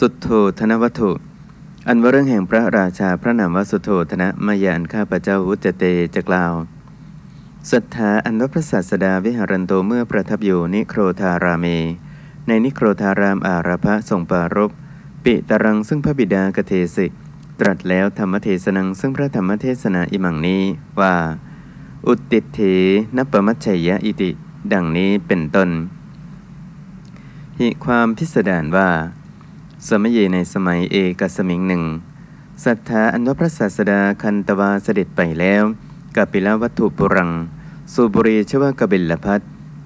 สุดโทธนวัตถุอันว่าเรื่องแห่งพระราชาพระนามว่าสุโธธนะมายานข้าพเจ้าวุจเตจะกล่าวศรัทธาอันว่าพระศาสดาวิหารันโตเมื่อประทับอยู่นิโครธาราเมในนิโครธารามอาราภะทรงปารบปิตรังซึ่งพระบิดากเทสิ ตรัสแล้วธรรมเทศนังซึ่งพระธรรมเทศนาอิมังนี้ว่า อุตติเถนปมัชชัยยะอิติ ดังนี้เป็นต้นหิความพิสดารว่า สมัยในสมัยเอกสมิงหนึ่งศรัทธาอันว่าพระศาสดาคันตวาเสด็จไปแล้วกับปิลวัตถุปุรัง สุบุรีชวากบิลพัท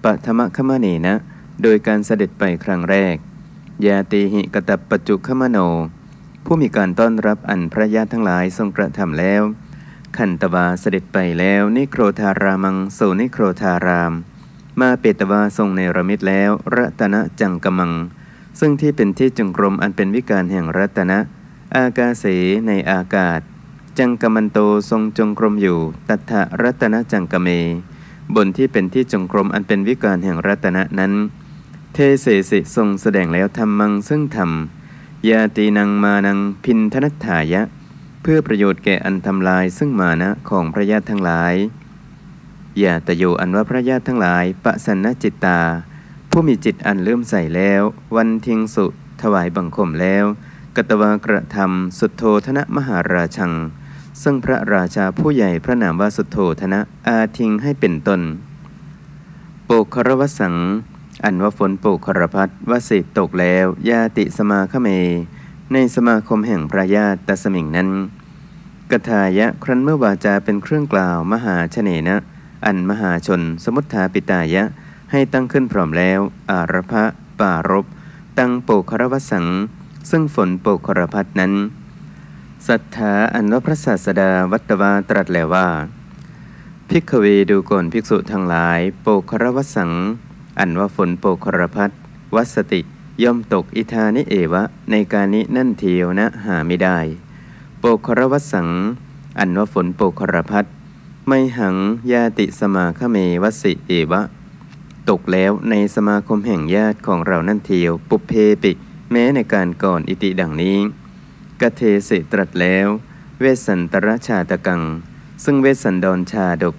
ปัทมะขมเนนะ โดยการเสด็จไปครั้งแรก ยาตีหิกตับปจุขมโน ผู้มีการต้อนรับอันพระญาติทั้งหลายทรงกระทำแล้ว ขันตวาเสด็จไปแล้วนิโครธารามังโซนิโครธาราม มาเปตวาทรงในระมิดแล้วรัตนจังกมัง ซึ่งที่เป็นที่จงกรมอันเป็นวิการแห่งรัตนะ อากาเสในอากาศ จังกมันโตทรงจงกรมอยู่ ตัทธรัตนจังกเม บนที่เป็นที่จงกรมอันเป็นวิการแห่งรัตนะนั้น เทเสสิทรงแสดงแล้วธรรมังซึ่งธรรมยาตีนังมานังพินทนัตถายะ เพื่อประโยชน์แก่อันทำลายซึ่งมานะของพระญาติทั้งหลาย อย่าตโยอันว่าพระญาติทั้งหลายปะสันนจิตตา ผู้มีจิตอันเลื่อมใสแล้ว วันทิงสุถวายบังคมแล้ว กตวากระทำสุดโทธนะมหาราชัง ซึ่งพระราชาผู้ใหญ่พระนามว่าสุดโทธนะอาทิงให้เป็นตนโปกครวสัง อันว่าฝนโปกครพัดวสิตกแล้ว ยาติสมาคเม ในสมาคมแห่งพระญาติตสมิงนั้นกทายะครั้นเมื่อวาจาเป็นเครื่องกล่าวมหาชเนนะ อันมหาชน สมุทธาปิตายะ ให้ตั้งขึ้นพร้อมแล้ว อารพะปารบตั้งโปกครวสัง ซึ่งฝนโปกครพัดนั้นศรัทธาอันว่าพระศาสดาวัตวาตรัสแล้วว่า ภิกขเวดูก่อนภิกษุทั้งหลาย โปกครวสัง อันว่าฝนโปกครพัดวัสติย่อมตกอิธานิเอวะ ในการนี้นั่นเทียวนะหาไม่ได้ โปกครวสัง อันว่าฝนโปกครพัดไม่หังยาติสมาคเมวสิเอวะ ตกแล้วในสมาคมแห่งญาติของเรานั่นเทียวปุเพปิแม้ในการก่อนอิติดังนี้กเทสิตรัสแล้ว เวสันตรชาตกัง ซึ่งเวสันดรชาดก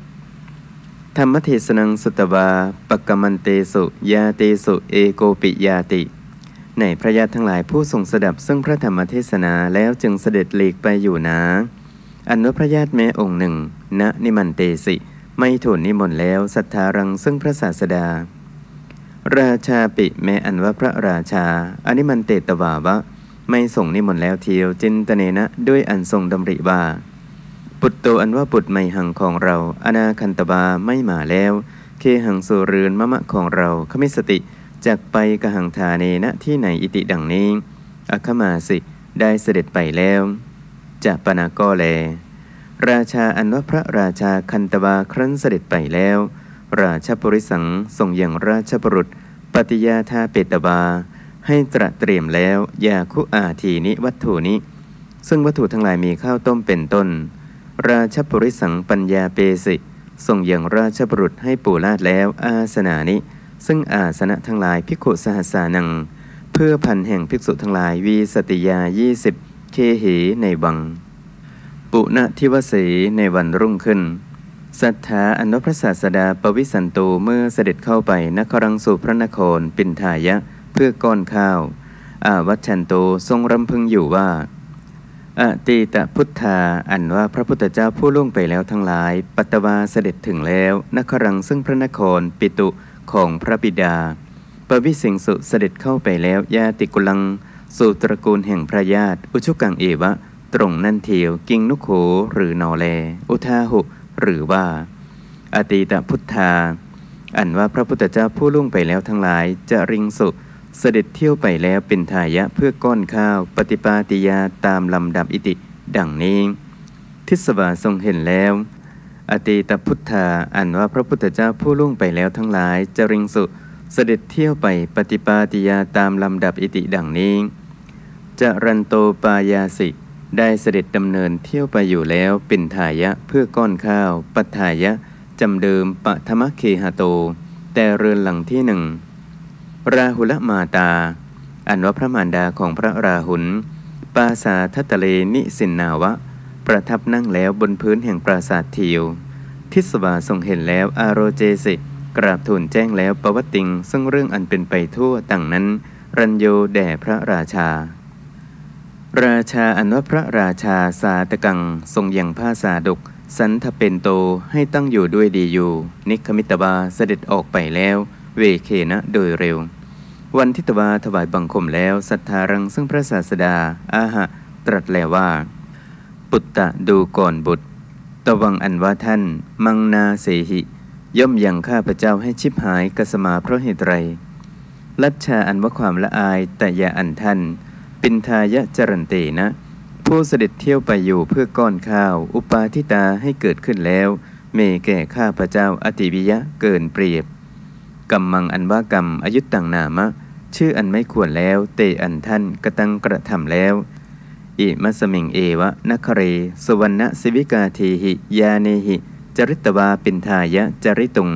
ธรรมเทศนังสุตวาปกกมันเตสุยาเตสุเอโกปิยาติ ในพระญาติทั้งหลายผู้ทรงสดับซึ่งพระธรรมเทศนาแล้วจึงเสด็จหลีกไปอยู่นาอันว่าพระญาติแม้องค์หนึ่งณนิมันเตสิ ไม่ถูนนิมนต์แล้วศรัทธารังซึ่งพระศาสดา ราชาปิแม้อันว่าพระราชาอนิมันเตตวาวะ ไม่ส่งนิมนต์แล้วเทียวจินตเนนะด้วยอันทรงดำริว่าปุตโตอันว่าปุตไม่หังของเรา อนาคันตบาไม่มาแล้ว เคหังสุรืนมะมะของเราขมิสติจากไปกหังธาเนนะที่ไหนอิติดังนี้อคมาสิ ได้เสด็จไปแล้วจะปนาก็แล ราชาอันว่าพระราชาคันตบาครั้นเสด็จไปแล้ว ราชบริสังส่งอย่างราชบรุษ ปฏิยาธาเปตบา ให้ตระเตรียมแล้วยาคุอาทีนิวัตถุนี้ซึ่งวัตถุทั้งหลายมีข้าวต้มเป็นต้น ราชบริสังปัญญาเปสิส่งอย่างราชบรุษให้ปูลาดแล้วอาสนานิ ซึ่งอาสนะทั้งหลายภิกขุสหสานัง เพื่อพันแห่งภิกษุทั้งหลายวีสติยายี่สิบเคหีในวัง ปุณทิวสีในวันรุ่งขึ้นศรัทธาอนุพระศาสดาปวิสันตูเมื่อเสด็จเข้าไปนครังสู่พระนครปินทายะเพื่อก้อนข้าว อาวัชันโตทรงรำพึงอยู่ว่าอตีตะพุทธาอันว่าพระพุทธเจ้าผู้ล่วงไปแล้วทั้งหลาย ปัตตวาเสด็จถึงแล้วนครังซึ่งพระนครปิตุของพระบิดา ปวิสิงสุเสด็จเข้าไปแล้วยาติกุลัง สู่ตระกูลแห่งพระญาติ อุชุกังเอวะ ตรงนั่นเทียวกิงนุโขหรือนอแล อุทาหุ หรือว่า อตีตพุทธา อันว่าพระพุทธเจ้าผู้ล่วงไปแล้วทั้งหลาย จะริงสุเสด็จเที่ยวไปแล้วเป็นทายะเพื่อก้อนข้าว ปฏิปาติยาตามลำดับอิติ ดังนี้ ทิศวาทรงเห็นแล้ว อตีตพุทธาอันว่าพระพุทธเจ้าผู้ล่วงไปแล้วทั้งหลาย จะริงสุเสด็จเที่ยวไปปฏิปาติยาตามลำดับอิติดังนี้ จะรันโตปายาสิก ได้เสด็จดำเนินเที่ยวไปอยู่แล้วปินทายะเพื่อก้อนข้าว ปัทายะจำเดิมปะธรรมเคหโต แต่เรือนหลังที่หนึ่งราหุลมาตา อันว่าพระมารดาของพระราหุลปราสาททะเลนิสินนาวะ ประทับนั่งแล้วบนพื้นแห่งปราสาททิว ทิสวาทรงเห็นแล้วอารโรเจสิกราบทูลแจ้งแล้วปวัตติงซึ่งเรื่องอันเป็นไปทั่วต่างนั้น รัญโยแด่พระราชา ราชาอันว่าพระราชาสาตกัง ทรงยังผ้าสาดก สันทเป็นโตให้ตั้งอยู่ด้วยดีอยู่ นิคมิตบาเสด็จออกไปแล้ว เวเคนะโดยเร็ว วันทิตวาถวายบังคมแล้วศรัทธารังซึ่งพระศาสดา อาหะ ตรัสแล้วว่า ปุตตะดูก่อนบุตร ตวังอันว่าท่าน มังนาเสหิ ย่อมยังข้าพระเจ้าให้ชิบหายกสมาเพราะเหตุไรลัชชาอันว่าความละอายแต่อย่าอันท่าน ปินทายะจรันเตนะ ผู้เสด็จเที่ยวไปอยู่เพื่อก้อนข้าว อุปาทิตาให้เกิดขึ้นแล้ว เมแก่ข้าพระเจ้าอติวิยะเกินเปรียบกรรมังอันว่ากรรมอายุตังนามะ ชื่ออันไม่ควรแล้ว เตอันท่านกระตังกระทำแล้วอิมัสมิงเอวะนัคเร สวรรณสิวิกาทีหิยาเนหิ จริตวาปินทายะจริตุง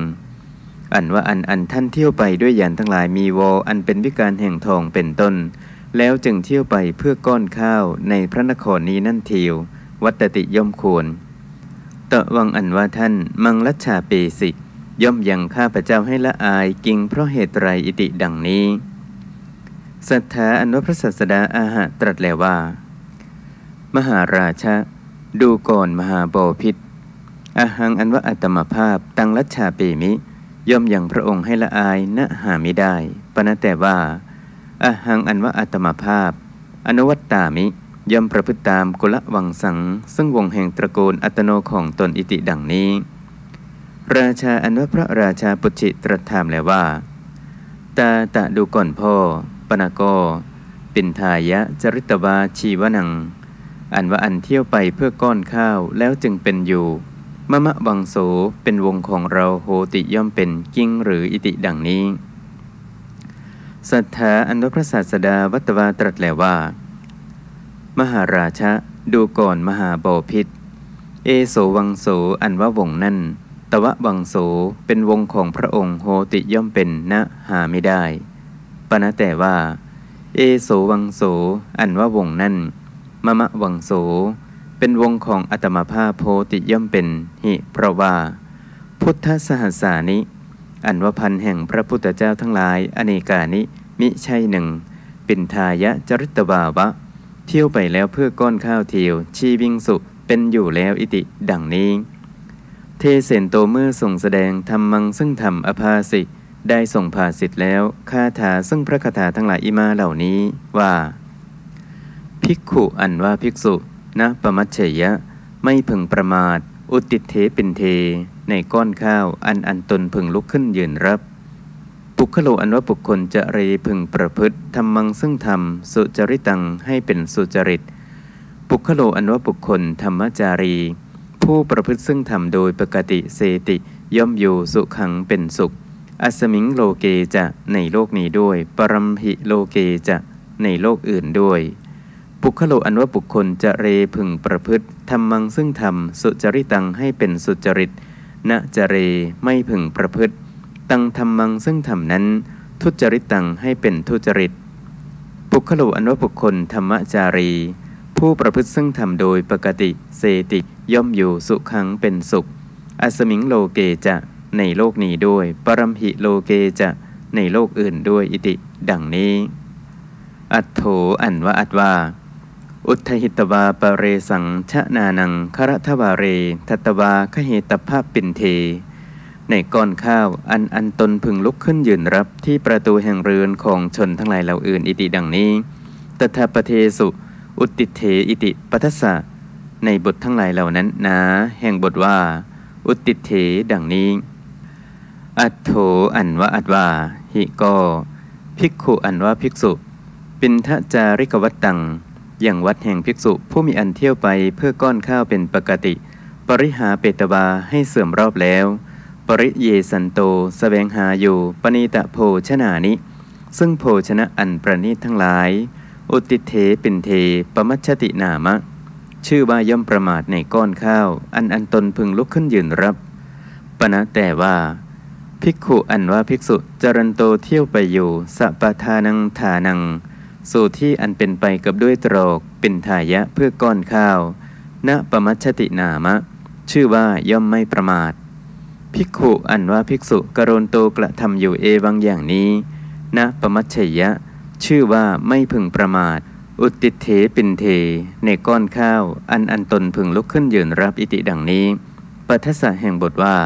อันว่าอันอันท่านเที่ยวไปด้วยยานทั้งหลายมีวออันเป็นวิการแห่งทองเป็นต้น แล้วจึงเที่ยวไปเพื่อก้อนข้าวในพระนครนี้นั่นเทียว วัตติย่อมควรตะวังอันว่าท่านมังลัชชาเปสิ ย่อมยังข้าพเจ้าให้ละอายกิงเพราะเหตุไรอิติดังนี้ศรัทธาอันว่าพระศาสดาอาหะตรัสแล้วว่า มหาราชะดูก่อนมหาบพิษอาหังอันว่าอัตมภาพตังลัชชาเปมิ ย่อมยังพระองค์ให้ละอายณหาไม่ได้ปณแต่ว่า อาหังอันว่าอัตมาภาพ อนุวัตตามิย่อมประพฤติตามกุละวังสัง ซึ่งวงแห่งตระกูลอัตโนของตนอิติดังนี้ ราชาอันว่าพระราชาปุจิตรัสถามแล้วว่า ตาตะดูก่อนพ่อ ปนากอปินทายะจริตวาชีวนัง อันว่าอันเที่ยวไปเพื่อก้อนข้าวแล้วจึงเป็นอยู่มะมะวังโสเป็นวงของเราโหติย่อมเป็นกิ้งหรืออิติดังนี้ ศรัทธาอันว่าพระศาสดาวัตวาตรัสแล้วว่า มหาราชะดูก่อนมหาบอพิษ เอโสวังโสอันว่าวงนั่น ตวะวังโสเป็นวงของพระองค์โหติย่อมเป็นณหาไม่ได้ปณะแต่ว่า เอโสวังโสอันว่าวงนั่นมะมะวังโส เป็นวงของอัตมภาพโพติย่อมเป็นหิเพราะว่า พุทธสหัสสานิ อันว่าพันแห่งพระพุทธเจ้าทั้งหลายอเนกานิ มิใช่หนึ่ง ปินทายะจริตบาวะ เที่ยวไปแล้วเพื่อก้อนข้าวเทียว ชีวิงสุ เป็นอยู่แล้วอิติ ดังนี้ เทเสนโตเมื่อส่งแสดงธรรมังซึ่งธรรมอภาสิได้ส่งภาสิทธิ์แล้วคาถาซึ่งพระคาถาทั้งหลายอิมาเหล่านี้ว่า ภิกขุอันว่าภิกษุนะปมัชเฉยะ ไม่พึงประมาท อุติเทเป็นเท ในก้อนข้าวอันอันตนพึงลุกขึ้นยืนรับ ปุคโลอันว่าบุคคลจะเรพึงประพฤติธรรมังซึ่งธรรมสุจริตังให้เป็นสุจริต ปุคโลอันว่าบุคคลธรรมจารี ผู้ประพฤติซึ่งธรรมโดยปกติเสติย่อมอยู่สุขังเป็นสุข อัสมิงโลเกจะในโลกนี้ด้วย ปรัมหิโลเกจะในโลกอื่นด้วย ปุคโลอันว่าบุคคลจะเรพึงประพฤติธรรมังซึ่งธรรมสุจริตังให้เป็นสุจริตณจะเรไม่พึงประพฤติ ตังธรรมังซึ่งธรรมนั้น ทุจริตตังให้เป็นทุจริต ปุคโลอันว่าบุคคลธรรมจารี ผู้ประพฤติซึ่งธรรมโดยปกติเสติย่อมอยู่สุขังเป็นสุข อสมิงโลเกจะในโลกนี้ด้วย ปรัมหิโลเกจะในโลกอื่นด้วยอิติ ดังนี้ อัตโถอันว่าอัตว่า อุทหิตวาปเรสังชะนานังคารทวาเร ทัตวาคเหตภาพปินเท ในก้อนข้าวอันอันตนพึงลุกขึ้นยืนรับที่ประตูแห่งเรือนของชนทั้งหลายเหล่าอื่นอิติดังนี้ ตถาปเทสุ อุติเทอิติปัทสสะในบททั้งหลายเหล่านั้นนาแห่งบทว่า อุติเทดังนี้ อัตโถอันว่าอัตว่าหิโกภิกขุอันว่าภิกษุ ปินทจาริกวัตตัง อย่างวัดแห่งภิกษุผู้มีอันเที่ยวไปเพื่อก้อนข้าวเป็นปกติ ปริหาเปตวาให้เสื่อมรอบแล้ว ปริเยสันโตสแสวงหาอยู่ปณีตะโภชนานิ ซึ่งโภชนะอันประณีตทั้งหลาย อุติเทปินเทปมัชตินามะ ชื่อว่าย่อมประมาทในก้อนข้าว อันอันตนพึงลุกขึ้นยืนรับปณะแต่ว่า ภิกขุอันว่าภิกษุจรันโตเที่ยวไปอยู่สัปทานังฐานัง สู่ที่อันเป็นไปกับด้วยตรอกเป็นทายะเพื่อก้อนข้าว ณปมัชชตินามะ ชื่อว่าย่อมไม่ประมาท ภิกขุอันว่าภิกษุกรณโตกระทำอยู่เอวังอย่างนี้ณปมัชยะ ชื่อว่าไม่พึงประมาท อุติเถปินเท ในก้อนข้าว อันอันตนพึงลุกขึ้นยืนรับอิติดังนี้ปัทสะแห่งบทว่า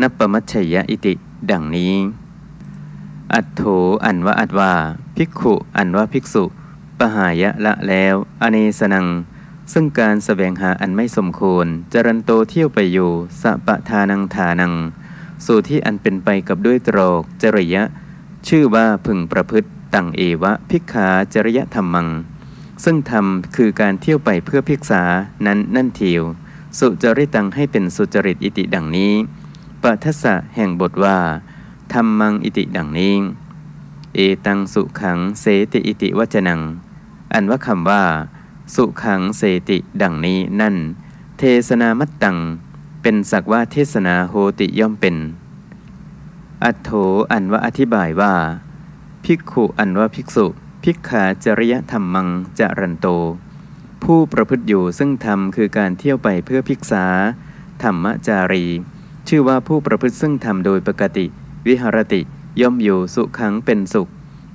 นับปมัชยะอิติ ดังนี้ อัตโถอันว่าอัตว่า ภิกขุ อันว่าภิกษุ ปหายะละแล้ว อเนสนัง ซึ่งการแสวงหาอันไม่สมควร จรันโตเที่ยวไปอยู่สะปะทานังทานัง สู่ที่อันเป็นไปกับด้วยตรอกจริยะ ชื่อว่าพึงประพฤติตังเอวะภิกขาจริยธรรมัง ซึ่งธรรมคือการเที่ยวไปเพื่อพิกษานั้นนั่นเทียว สุจริตังให้เป็นสุจริตอิติดังนี้ปัทสะแห่งบทว่าธรรมังอิติดังนี้ เอตังสุขังเสติอิติวัจนัง อันว่าคำว่า สุขังเสติดังนี้นั่น เทศนามัตตัง เป็นสักว่าเทศนาโหติย่อมเป็น อัตโถอันว่าอธิบายว่า ภิกขุอันว่าภิกษุ ภิกขาจริยธรรมังจรันโต ผู้ประพฤติอยู่ซึ่งธรรมคือการเที่ยวไปเพื่อพิกษา ธรรมจารี ชื่อว่าผู้ประพฤติซึ่งธรรมโดยปกติ วิหรติย่อมอยู่สุขังเป็นสุข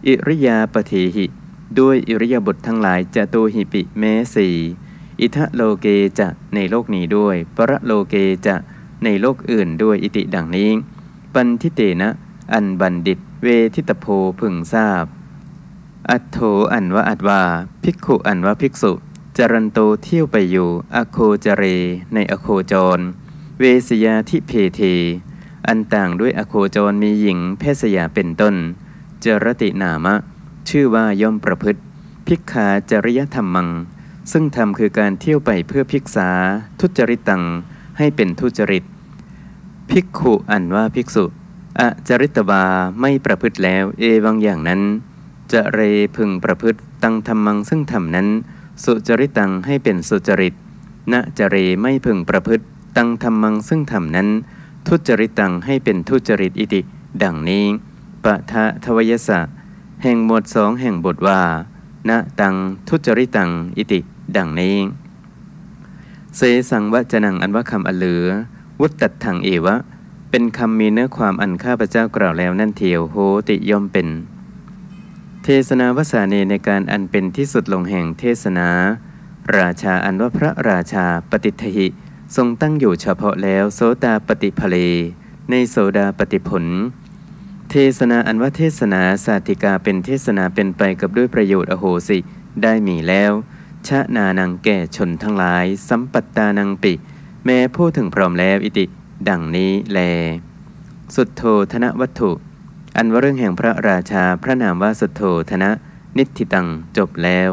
อิริยาปฏิหิ ด้วยอิริยาบถททั้งหลายจะตูหิปิแม้สีอิทะโลเกจะในโลกนี้ด้วย ปรโลเกจะในโลกอื่นด้วยอิติดังนี้ ปันทิเตนะ อันบัณฑิต เวทิตโพพึงทราบ อัตโถอันว่าอัตวา ภิกขุอันว่าภิกษุ จรันโตเที่ยวไปอยู่ อโคจเร ในอโคจร เวสยาทิเพเท อันต่างด้วยอโคจรมีหญิงเพศยาเป็นต้นจรตินามะ ชื่อว่าย่อมประพฤติ ภิกขาจริยธรรมัง ซึ่งธรรมคือการเที่ยวไปเพื่อพิกษา ทุจริตตัง ให้เป็นทุจริต ภิกขุอันว่าภิกษุอจริตบาไม่ประพฤติแล้ว เอวังอย่างนั้น จะเรพึงประพฤติตังธรรมังซึ่งธรรมนั้น สุจริตังให้เป็นสุจริตณจะเรไม่พึงประพฤติ ตังธรรมังซึ่งธรรมนั้น ทุจริตตังให้เป็นทุจริตอิติ ดังนี้ปะทะทวยสะ แห่งหมวดสองแห่งบทว่าณตังทุจริตังอิติ ดังนี้ เสสังวจนังอันว่าคำอเหลือ วุตตัดถังเอวะ เป็นคำมีเนื้อความอันข้าพเจ้ากล่าวแล้วนั่นเทียวโหติย่อมเป็น เทศนาวสาเนในการอันเป็นที่สุดลงแห่งเทศนา ราชาอันว่าพระราชาปฏิทหิ ทรงตั้งอยู่เฉพาะแล้วโสตาปฏิภเล ในโสดาปฏิผล เทศนาอันว่าเทศนาสาธิกาเป็นเทศนาเป็นไปกับด้วยประโยชน์อโหสิได้มีแล้ว ชะนานังแก่ชนทั้งหลาย สัมปัตตานังปิ แม้พูดถึงพร้อมแล้วอิติ ดังนี้แล สุดโทธนวัตถุ อันว่าเรื่องแห่งพระราชาพระนามว่าสุดโทธนะ นิธิตังจบแล้ว